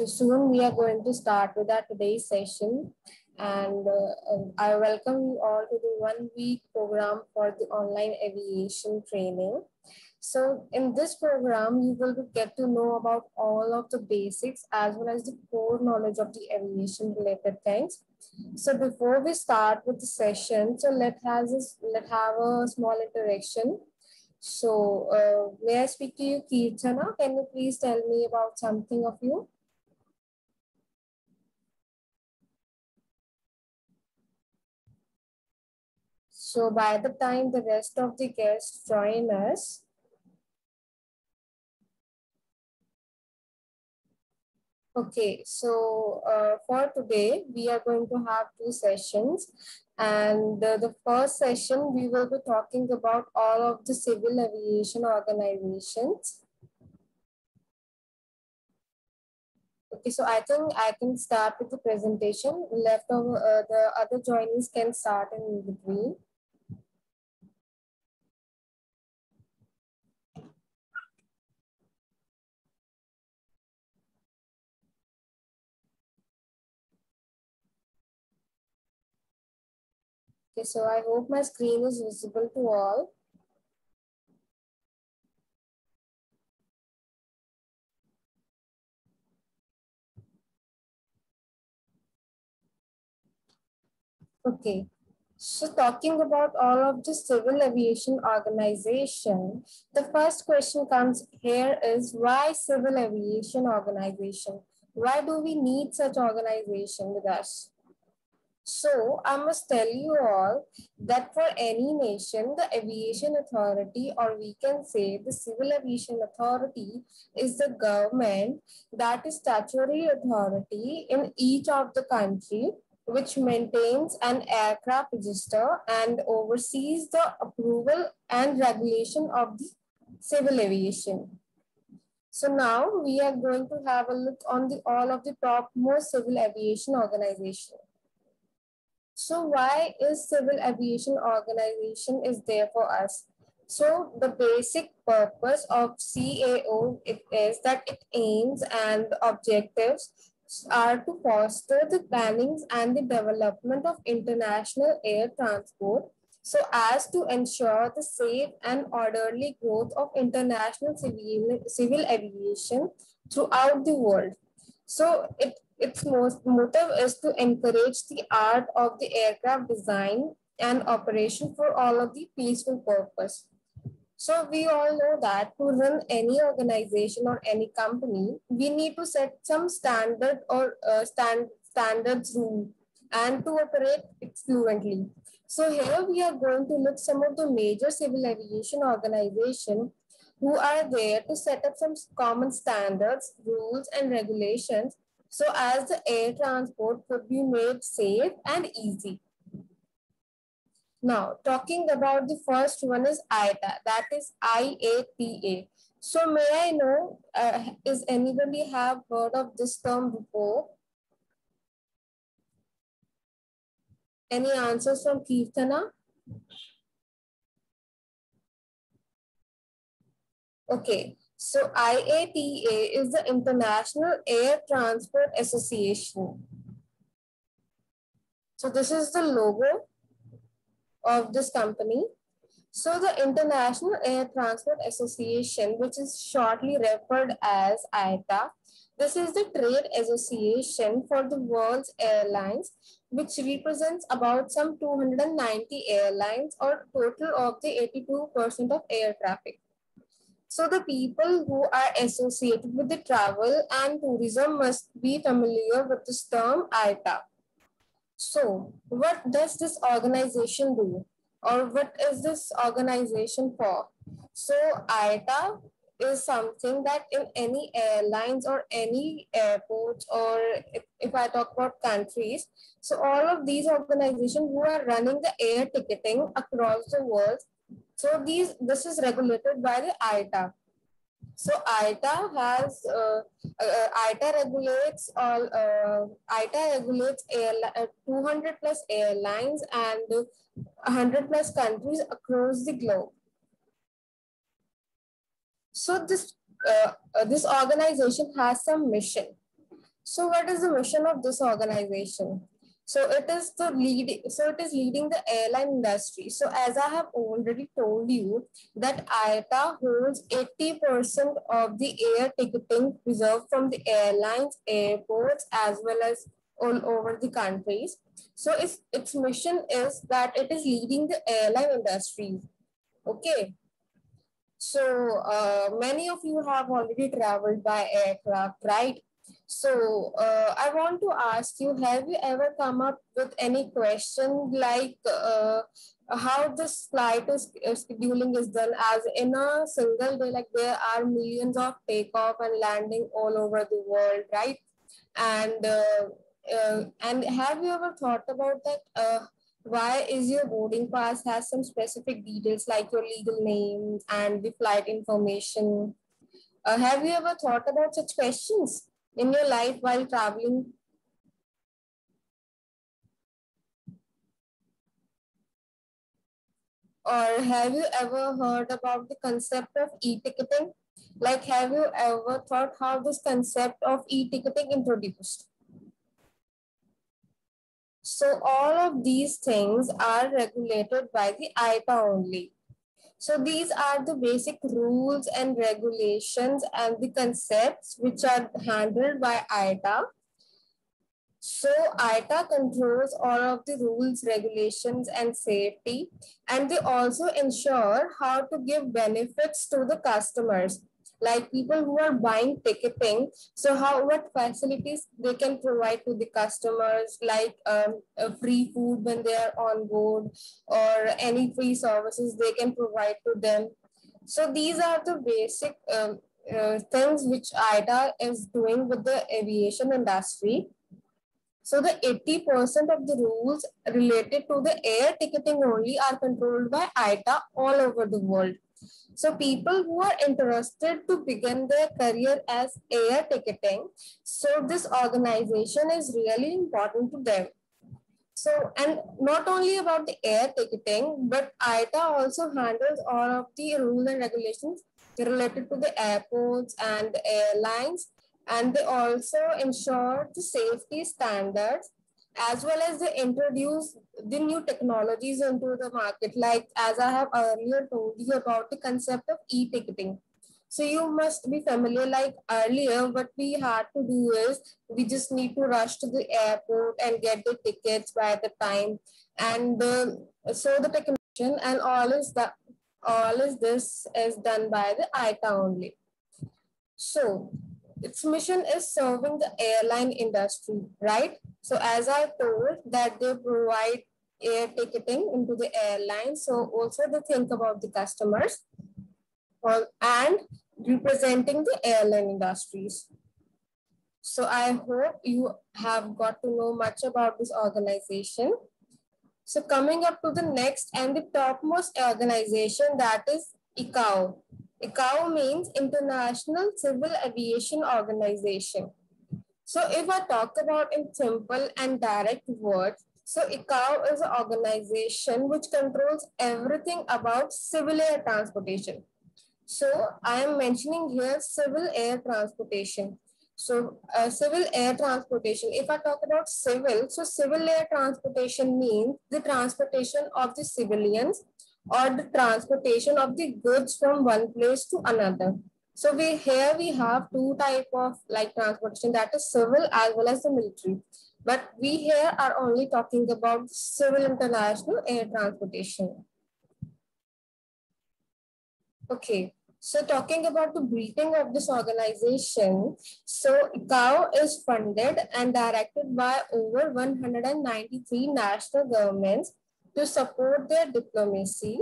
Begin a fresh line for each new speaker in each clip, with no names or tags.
So soon we are going to start with our today's session and uh, um, I welcome you all to the one week program for the online aviation training. So in this program, you will get to know about all of the basics as well as the core knowledge of the aviation related things. So before we start with the session, so let has let have a small interaction. So uh, may I speak to you, Kirtana? Can you please tell me about something of you? So by the time the rest of the guests join us, Okay, so uh, for today, we are going to have two sessions. And uh, the first session, we will be talking about all of the civil aviation organizations. Okay, so I think I can start with the presentation. Left over, uh, the other joinees can start in between. Okay, so I hope my screen is visible to all. Okay, so talking about all of the civil aviation organization, the first question comes here is why civil aviation organization? Why do we need such organization with us? So I must tell you all that for any nation, the aviation authority, or we can say the civil aviation authority is the government that is statutory authority in each of the country which maintains an aircraft register and oversees the approval and regulation of the civil aviation. So now we are going to have a look on the all of the top most civil aviation organization. So why is civil aviation organization is there for us? So the basic purpose of CAO it is that it aims and objectives are to foster the plannings and the development of international air transport so as to ensure the safe and orderly growth of international civil, civil aviation throughout the world. So it its most motive is to encourage the art of the aircraft design and operation for all of the peaceful purpose. So we all know that to run any organization or any company, we need to set some standard or uh, stand, standards rule and to operate fluently. So here we are going to look some of the major civil aviation organization who are there to set up some common standards, rules and regulations so as the air transport could be made safe and easy. Now, talking about the first one is IATA, that is IATA. So may I know, uh, is anybody have heard of this term before? Any answers from Kirtana? Okay, so IATA is the International Air Transport Association. So this is the logo of this company. So the International Air Transport Association, which is shortly referred as IATA, this is the trade association for the world's airlines, which represents about some 290 airlines or total of the 82% of air traffic. So the people who are associated with the travel and tourism must be familiar with this term IATA. So what does this organization do? Or what is this organization for? So IATA is something that in any airlines or any airports or if, if, I talk about countries, so all of these organizations who are running the air ticketing across the world, so these this is regulated by the IATA. So IATA has uh, uh, IATA regulates all uh, IATA regulates uh, 200 plus airlines and 100 plus countries across the globe. So this uh, uh, this organization has some mission. So what is the mission of this organization? So it is the lead, so it is leading the airline industry. So as I have already told you that IATA holds 80% of the air ticketing reserved from the airlines, airports, as well as all over the countries. So its, its mission is that it is leading the airline industry. Okay. So uh, many of you have already traveled by aircraft, right? So uh, I want to ask you, have you ever come up with any question like uh, how this flight is uh, scheduling is done as in a single day, like there are millions of takeoff and landing all over the world, right? And uh, uh, and have you ever thought about that? Uh, why is your boarding pass has some specific details like your legal name and the flight information? Have you ever thought about such questions? In your life while traveling? Or have you ever heard about the concept of e-ticketing? Like, have you ever thought how this concept of e-ticketing introduced? So all of these things are regulated by the IATA only. So these are the basic rules and regulations and the concepts which are handled by IATA. So IATA controls all of the rules, regulations, and safety, and they also ensure how to give benefits to the customers like people who are buying ticketing. So how what facilities they can provide to the customers like um, free food when they are on board or any free services they can provide to them. So these are the basic um, uh, things which IATA is doing with the aviation industry. So the 80% of the rules related to the air ticketing only are controlled by IATA all over the world. So people who are interested to begin their career as air ticketing, so this organization is really important to them. So, and not only about the air ticketing, but IATA also handles all of the rules and regulations related to the airports and the airlines. And they also ensure the safety standards as well as they introduce the new technologies into the market, like as I have earlier told you about the concept of e-ticketing. So you must be familiar, like earlier, what we had to do is we just need to rush to the airport and get the tickets by the time. And uh, so the technician and all is that all is this is done by the IATA only. So its mission is serving the airline industry, right? So as I told that they provide air ticketing into the airline. So also they think about the customers and representing the airline industries. So I hope you have got to know much about this organization. So coming up to the next and the topmost organization that is ICAO. ICAO means International Civil Aviation Organization. So if I talk about in simple and direct words, so ICAO is an organization which controls everything about civil air transportation. So I am mentioning here civil air transportation. So uh, civil air transportation, if I talk about civil, so civil air transportation means the transportation of the civilians or the transportation of the goods from one place to another. So we here we have two type of like transportation that is civil as well as the military. But we here are only talking about civil international air transportation. Okay, so talking about the briefing of this organization, so ICAO is funded and directed by over 193 national governments to support their diplomacy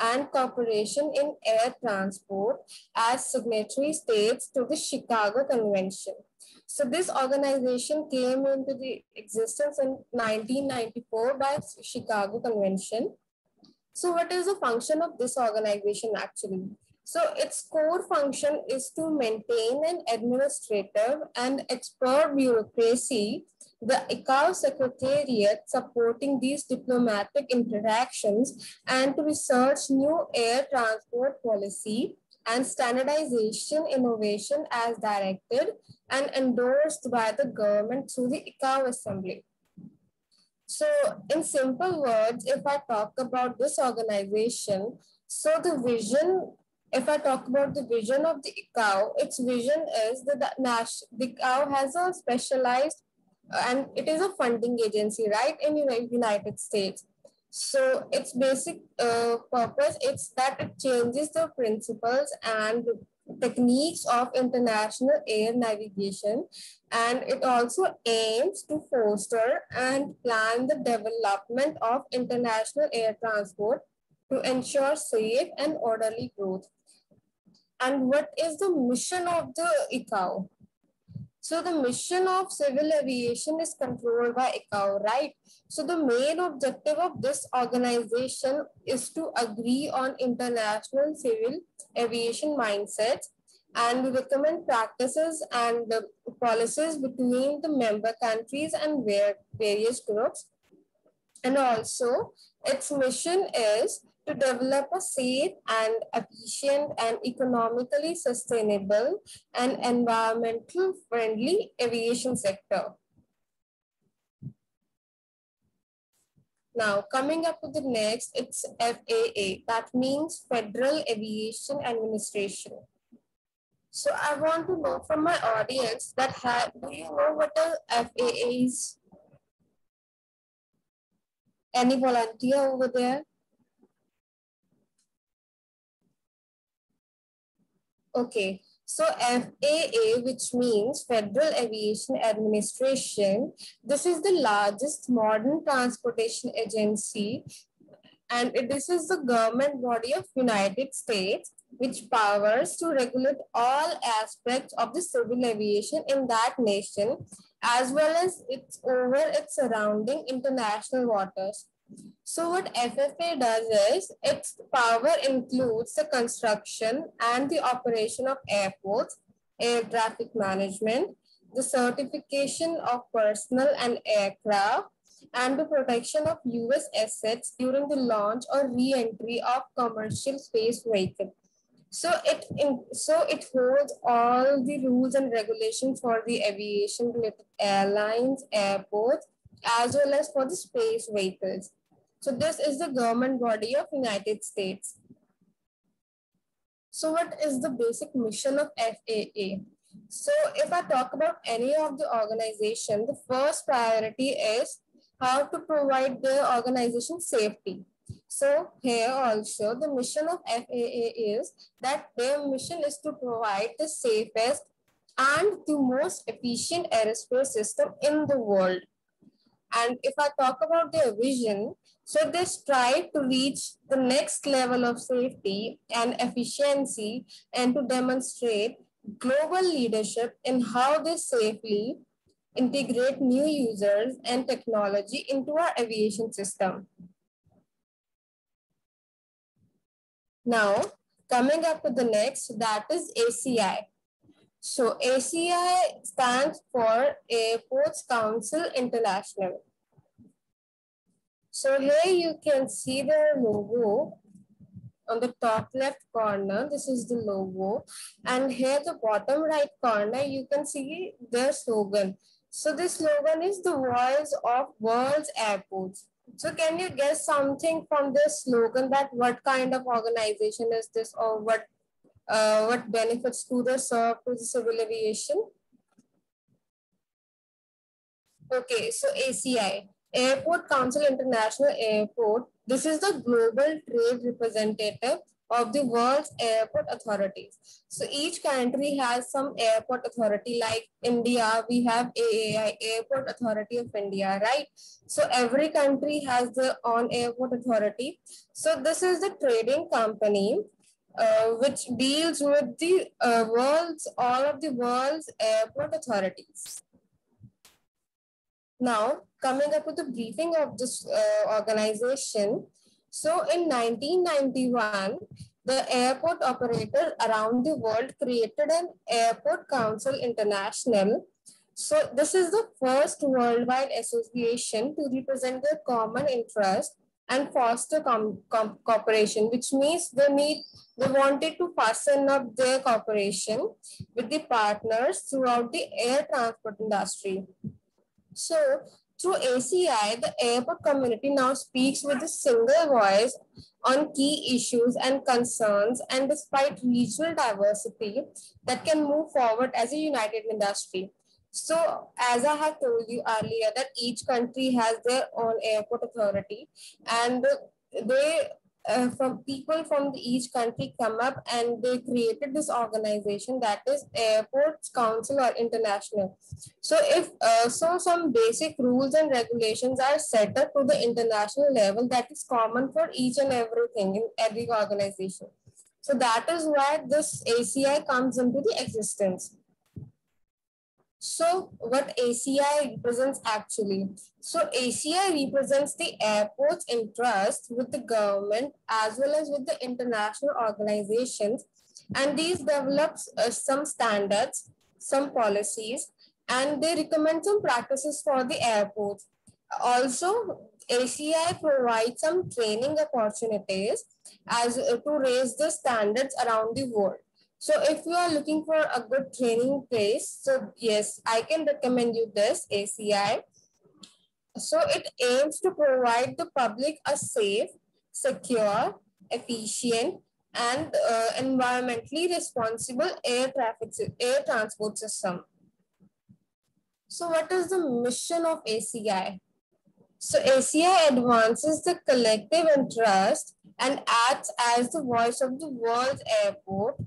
and cooperation in air transport as signatory states to the Chicago Convention. So this organization came into the existence in 1994 by Chicago Convention. So what is the function of this organization actually? So its core function is to maintain an administrative and expert bureaucracy the ICAO Secretariat supporting these diplomatic interactions and to research new air transport policy and standardization innovation as directed and endorsed by the government through the ICAO Assembly. So in simple words, if I talk about this organization, so the vision, if I talk about the vision of the ICAO, its vision is that the, the ICAO has a specialized, and it is a funding agency, right, in United States. So its basic uh, purpose is that it changes the principles and techniques of international air navigation and it also aims to foster and plan the development of international air transport to ensure safe and orderly growth. And what is the mission of the ICAO? So the mission of civil aviation is controlled by ICAO, right? So the main objective of this organization is to agree on international civil aviation mindsets and recommend practices and the policies between the member countries and various groups. And also its mission is to develop a safe and efficient and economically sustainable and environmental friendly aviation sector. Now, coming up to the next, it's FAA. That means Federal Aviation Administration. So I want to know from my audience that have, do you know what the FAA is? Any volunteer over there? Okay, so FAA, which means Federal Aviation Administration, this is the largest modern transportation agency and this is the government body of United States which powers to regulate all aspects of the civil aviation in that nation as well as its over its surrounding international waters. So what FFA does is its power includes the construction and the operation of airports, air traffic management, the certification of personnel and aircraft, and the protection of US assets during the launch or re-entry of commercial space vehicles. So it in, so it holds all the rules and regulations for the aviation related airlines, airports, as well as for the space vehicles. So this is the government body of United States. So what is the basic mission of FAA? So if I talk about any of the organization, the first priority is how to provide the organization safety. So here also the mission of FAA is that their mission is to provide the safest and the most efficient aerospace system in the world. And if I talk about their vision, so they strive to reach the next level of safety and efficiency and to demonstrate global leadership in how they safely integrate new users and technology into our aviation system. Now, coming up to the next, that is ACI. So ACI stands for Airports Council International. So here you can see the logo on the top left corner. This is the logo. And here the bottom right corner, you can see their slogan. So this slogan is the voice of world's airports. So can you guess something from this slogan that what kind of organization is this or what uh, what benefits do they serve to the civil aviation? Okay, so ACI, Airport Council International Airport. This is the global trade representative of the world's airport authorities. So each country has some airport authority like India, we have AAI, Airport Authority of India, right? So every country has their own airport authority. So this is the trading company uh, which deals with the uh, world's, all of the world's airport authorities. Now, coming up with the briefing of this uh, organization. So in 1991, the airport operator around the world created an Airport Council International. So this is the first worldwide association to represent the common interest and foster com, com cooperation, which means they need they wanted to fasten up their cooperation with the partners throughout the air transport industry. So through ACI, the airport community now speaks with a single voice on key issues and concerns and despite regional diversity that can move forward as a united industry. So as I have told you earlier that each country has their own airport authority and they uh, from people from each country come up and they created this organization that is airports council or international. So if uh, so some basic rules and regulations are set up to the international level that is common for each and everything in every organization. So that is why this aci comes into the existence so what ACI represents actually? So ACI represents the airport's interest with the government as well as with the international organizations. And these develops uh, some standards, some policies, and they recommend some practices for the airports. Also, ACI provides some training opportunities as uh, to raise the standards around the world. So if you are looking for a good training place, so yes, I can recommend you this ACI. So it aims to provide the public a safe, secure, efficient, and uh, environmentally responsible air traffic air transport system. So what is the mission of ACI? So ACI advances the collective interest and acts as the voice of the world's airport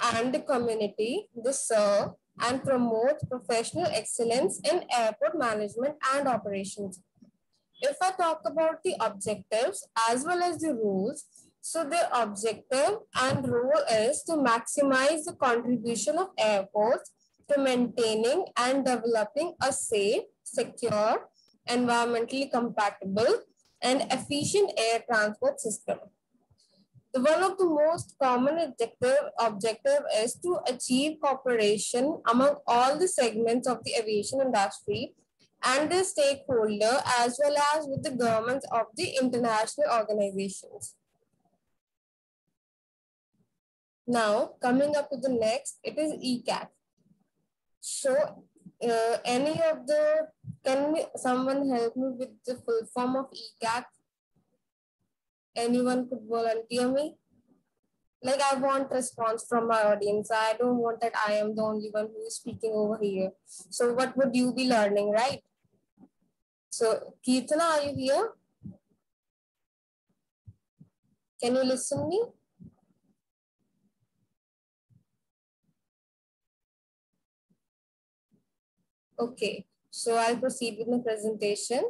and the community they serve and promote professional excellence in airport management and operations. If I talk about the objectives as well as the rules, so the objective and role is to maximize the contribution of airports to maintaining and developing a safe, secure, environmentally compatible, and efficient air transport system one of the most common objective, objective is to achieve cooperation among all the segments of the aviation industry and the stakeholder as well as with the governments of the international organizations. Now, coming up to the next, it is ECAC. So, uh, any of the, can someone help me with the full form of ECAC? Anyone could volunteer me? Like I want response from my audience. I don't want that I am the only one who is speaking over here. So what would you be learning, right? So Kirtana, are you here? Can you listen me? Okay, so I'll proceed with my presentation.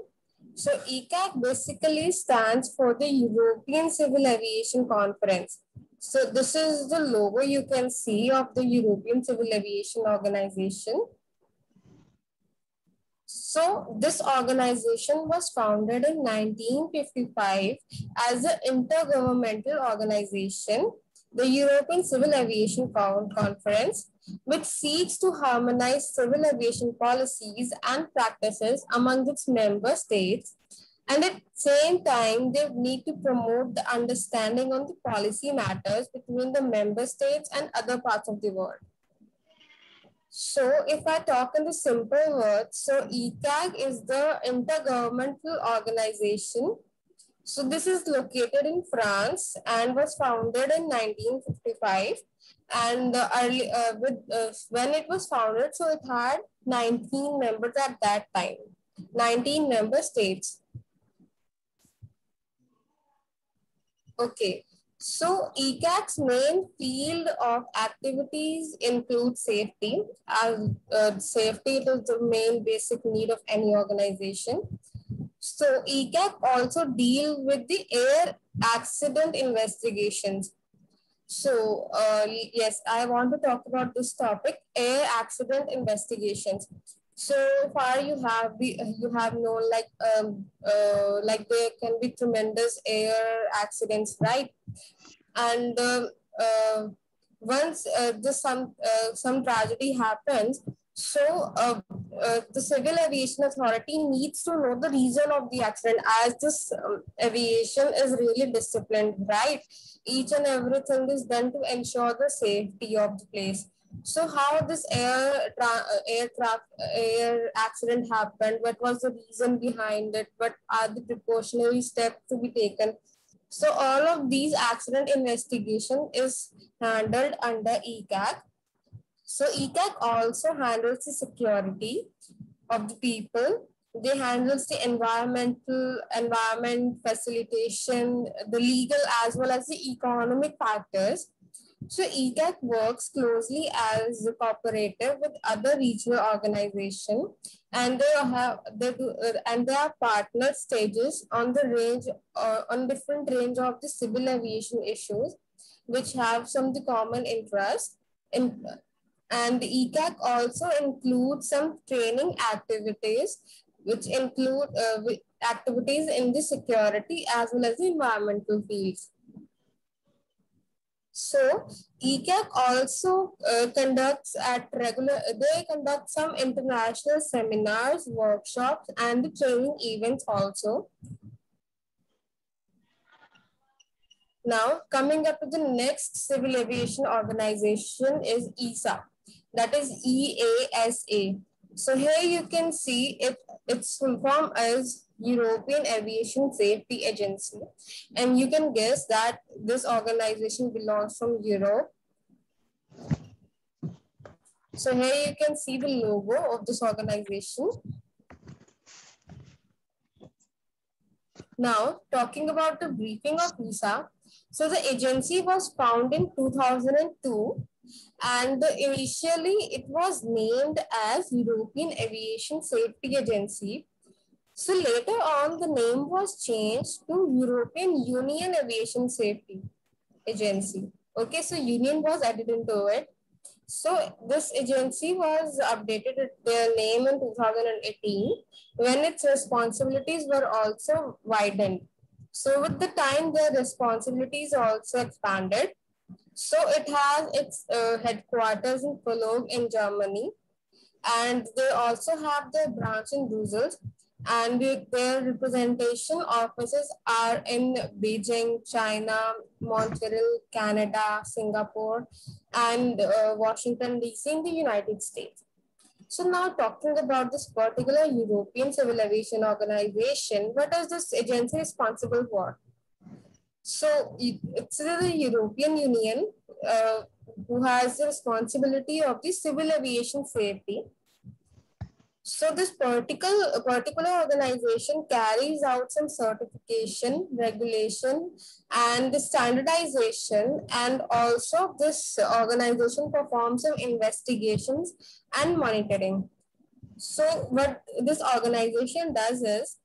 So ECAC basically stands for the European Civil Aviation Conference. So this is the logo you can see of the European Civil Aviation Organization. So this organization was founded in 1955 as an intergovernmental organization, the European Civil Aviation Conference, which seeks to harmonize civil aviation policies and practices among its member states. And at the same time, they need to promote the understanding on the policy matters between the member states and other parts of the world. So if I talk in the simple words, so ECAC is the intergovernmental organization. So this is located in France and was founded in 1955 and uh, early, uh, with, uh, when it was founded, so it had 19 members at that time, 19 member states. Okay, so ECAC's main field of activities include safety. As uh, safety is the main basic need of any organization. So ECAC also deal with the air accident investigations. So uh, yes, I want to talk about this topic, air accident investigations. So far you have be, you have known like um, uh, like there can be tremendous air accidents, right? And uh, uh, once uh, this some uh, some tragedy happens, So uh, uh, the Civil Aviation Authority needs to know the reason of the accident as this um, aviation is really disciplined, right? Each and everything is done to ensure the safety of the place. So how this air tra air traffic air accident happened? What was the reason behind it? What are the precautionary steps to be taken? So all of these accident investigation is handled under ECAC so ECAC also handles the security of the people. They handles the environmental environment facilitation, the legal as well as the economic factors. So ECAC works closely as a cooperative with other regional organizations and they have they do, and they are partner stages on the range uh, on different range of the civil aviation issues which have some the common interest in and the ECAC also includes some training activities, which include uh, activities in the security as well as the environmental fields. So ECAC also uh, conducts at regular, they conduct some international seminars, workshops, and the training events also. Now, coming up to the next civil aviation organization is EASA that is EASA. So here you can see it, its full form as European Aviation Safety Agency. And you can guess that this organization belongs from Europe. So here you can see the logo of this organization. Now, talking about the briefing of EASA. So the agency was founded in 2002 and initially it was named as European Aviation Safety Agency. So later on, the name was changed to European Union Aviation Safety Agency. Okay, so Union was added into it. So this agency was updated their name in 2018 when its responsibilities were also widened. So with the time, their responsibilities also expanded. So it has its uh, headquarters in Cologne in Germany. And they also have their branch in Brussels. And their representation offices are in Beijing, China, Montreal, Canada, Singapore, and uh, Washington, D.C. in the United States. So now talking about this particular European Civil Aviation Organization, what is this agency responsible for? So it's the European Union uh, who has the responsibility of the civil aviation safety. So this particular, particular organization carries out some certification, regulation, and the standardization. And also this organization performs some investigations and monitoring. So what this organization does is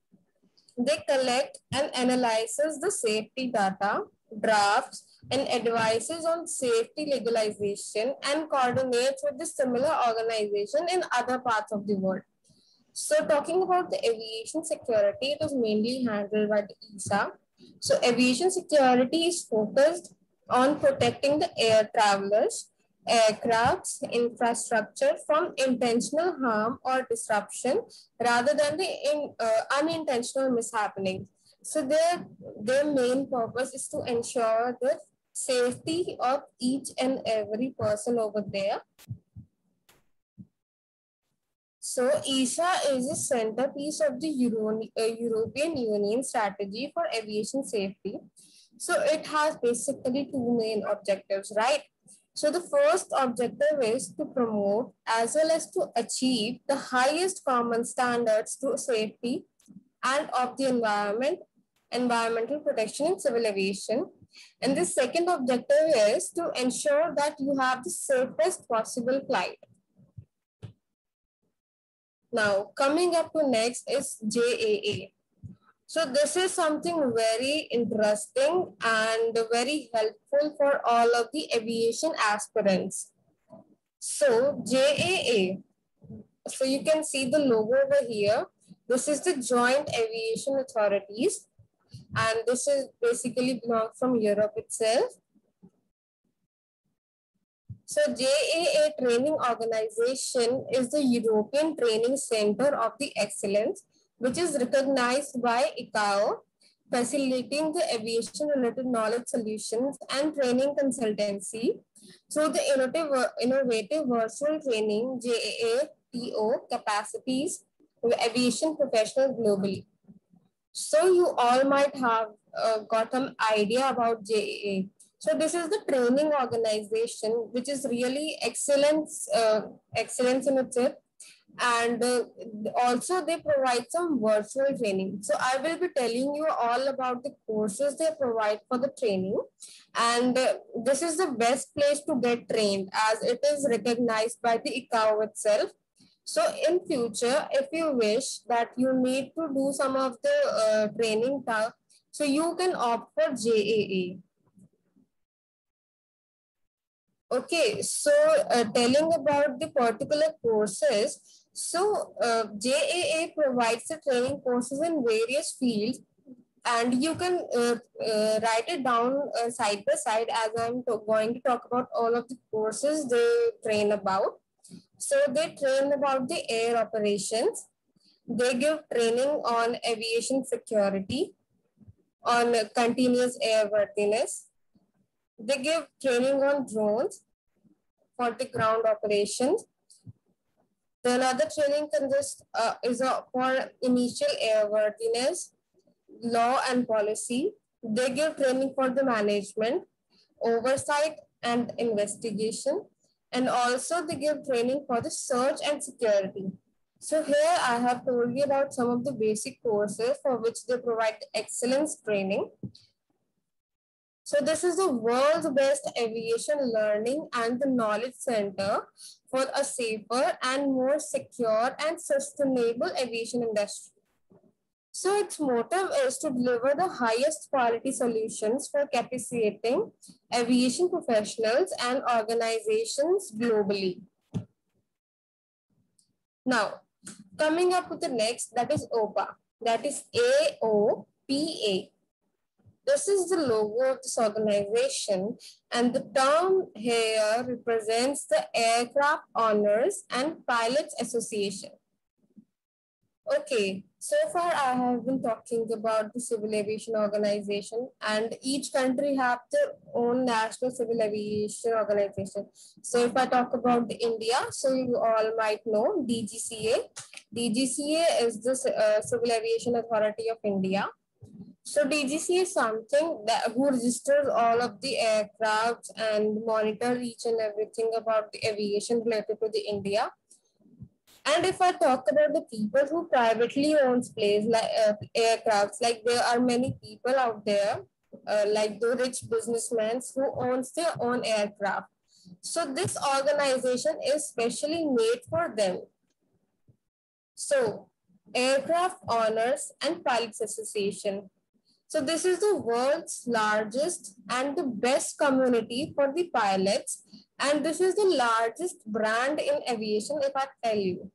they collect and analyzes the safety data, drafts, and advises on safety legalization and coordinates with the similar organization in other parts of the world. So talking about the aviation security, it is mainly handled by the EASA. So aviation security is focused on protecting the air travelers aircrafts infrastructure from intentional harm or disruption rather than the in, uh, unintentional mishappening. So their, their main purpose is to ensure the safety of each and every person over there. So EASA is a centerpiece of the Euro uh, European Union strategy for aviation safety. So it has basically two main objectives, right? So the first objective is to promote as well as to achieve the highest common standards to safety and of the environment, environmental protection in civil aviation. And the second objective is to ensure that you have the safest possible flight. Now, coming up to next is JAA. So this is something very interesting and very helpful for all of the aviation aspirants. So JAA, so you can see the logo over here. This is the Joint Aviation Authorities and this is basically belongs from Europe itself. So JAA Training Organization is the European Training Center of the Excellence, which is recognized by ICAO, facilitating the aviation-related knowledge solutions and training consultancy through the innovative, innovative virtual training JAA TO capacities of aviation professionals globally. So you all might have uh, got an idea about JAA. So this is the training organization, which is really excellence, uh, excellence in itself. And uh, also they provide some virtual training. So I will be telling you all about the courses they provide for the training. And uh, this is the best place to get trained as it is recognized by the ICAO itself. So in future, if you wish that you need to do some of the uh, training tasks, so you can opt for JAA. Okay, so uh, telling about the particular courses, so uh, JAA provides the training courses in various fields and you can uh, uh, write it down uh, side by side as I'm going to talk about all of the courses they train about. So they train about the air operations. They give training on aviation security, on continuous airworthiness, they give training on drones for the ground operations. The another training consists uh, is for initial airworthiness, law and policy. They give training for the management, oversight and investigation. And also they give training for the search and security. So here I have told you about some of the basic courses for which they provide excellence training. So this is the world's best aviation learning and the knowledge center for a safer and more secure and sustainable aviation industry. So its motive is to deliver the highest quality solutions for capacitating aviation professionals and organizations globally. Now, coming up with the next, that is AOPA. That is A-O-P-A. This is the logo of this organization and the term here represents the Aircraft Owners and Pilots Association. Okay, so far I have been talking about the Civil Aviation Organization and each country have their own national civil aviation organization. So if I talk about India, so you all might know DGCA. DGCA is the uh, Civil Aviation Authority of India so DGC is something that who registers all of the aircrafts and monitor each and everything about the aviation related to the India. And if I talk about the people who privately owns planes like uh, aircrafts, like there are many people out there, uh, like the rich businessmen who owns their own aircraft. So this organization is specially made for them. So Aircraft Owners and Pilots Association so this is the world's largest and the best community for the pilots. And this is the largest brand in aviation, if I tell you.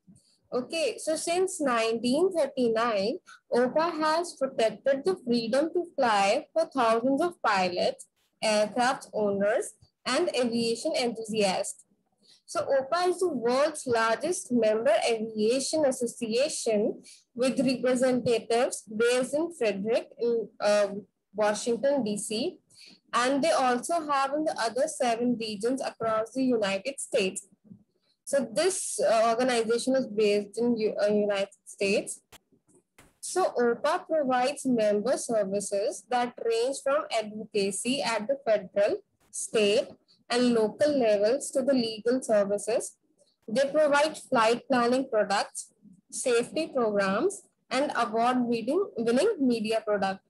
Okay, so since 1939, AOPA has protected the freedom to fly for thousands of pilots, aircraft owners, and aviation enthusiasts. So AOPA is the world's largest member aviation association with representatives based in Frederick in uh, Washington, D.C. And they also have in the other seven regions across the United States. So this uh, organization is based in U uh, United States. So AOPA provides member services that range from advocacy at the federal, state, and local levels to the legal services. They provide flight planning products, safety programs, and award winning, winning media product.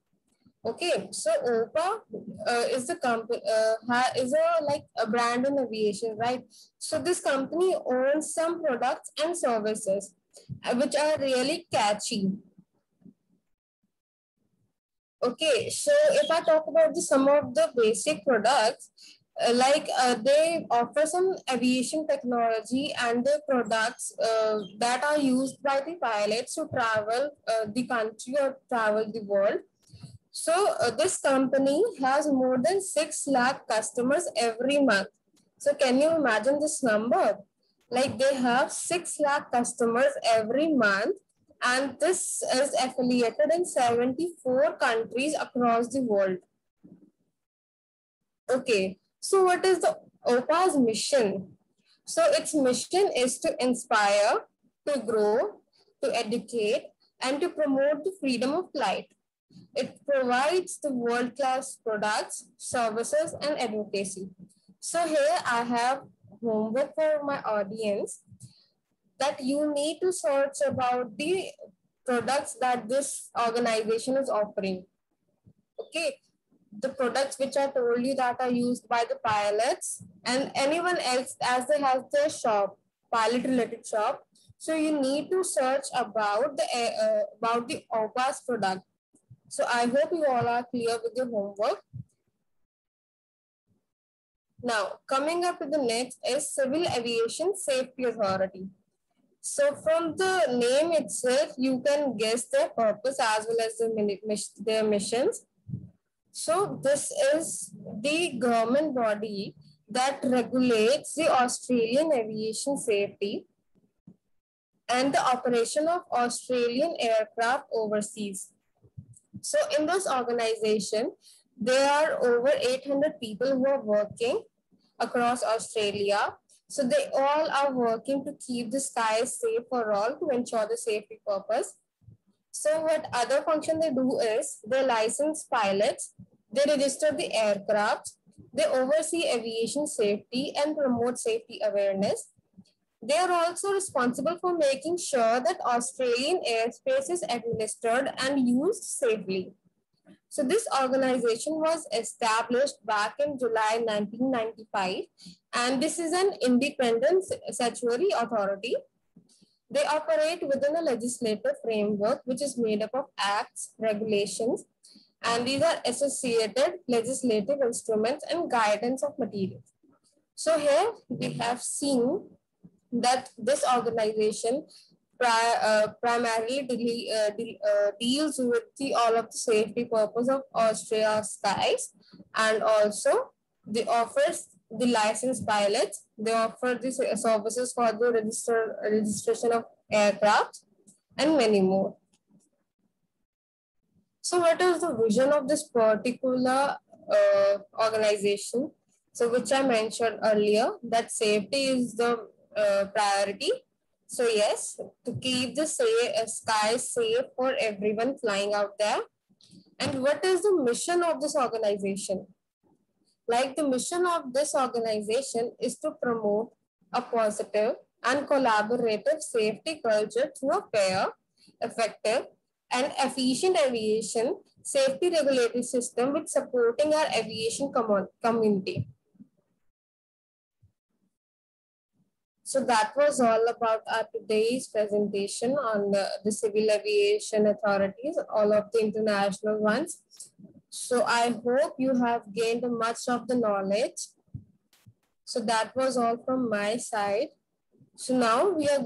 Okay, so AOPA uh, is the company uh, is a like a brand in aviation, right? So this company owns some products and services uh, which are really catchy. Okay, so if I talk about the, some of the basic products, uh, like uh, they offer some aviation technology and the products uh, that are used by the pilots to travel uh, the country or travel the world. So uh, this company has more than 6 lakh customers every month. So can you imagine this number? Like they have 6 lakh customers every month and this is affiliated in 74 countries across the world. Okay, so what is the AOPA's mission? So its mission is to inspire, to grow, to educate, and to promote the freedom of flight. It provides the world-class products, services, and advocacy. So here I have homework for my audience that you need to search about the products that this organization is offering. Okay, the products which I told you that are used by the pilots and anyone else as they have their shop, pilot related shop. So you need to search about the uh, about the AOPA's product. So I hope you all are clear with your homework. Now, coming up to the next is Civil Aviation Safety Authority. So from the name itself, you can guess their purpose as well as the, their missions. So this is the government body that regulates the Australian aviation safety and the operation of Australian aircraft overseas. So in this organization, there are over 800 people who are working across Australia so they all are working to keep the skies safe for all to ensure the safety purpose. So what other function they do is they license pilots, they register the aircraft, they oversee aviation safety and promote safety awareness. They are also responsible for making sure that Australian airspace is administered and used safely. So this organization was established back in July 1995, and this is an independent statutory authority. They operate within a legislative framework, which is made up of acts, regulations, and these are associated legislative instruments and guidance of materials. So here we have seen that this organization pri uh, primarily uh, de uh, deals with the all of the safety purpose of Austria skies and also they offers the licensed pilots. They offer the services for the register registration of aircraft and many more. So what is the vision of this particular uh, organization? So which I mentioned earlier that safety is the uh, priority so yes, to keep the uh, sky safe for everyone flying out there. And what is the mission of this organization? Like the mission of this organization is to promote a positive and collaborative safety culture through a fair, effective, and efficient aviation safety regulatory system with supporting our aviation community. So that was all about our today's presentation on the, the civil aviation authorities, all of the international ones. So I hope you have gained much of the knowledge. So that was all from my side. So now we are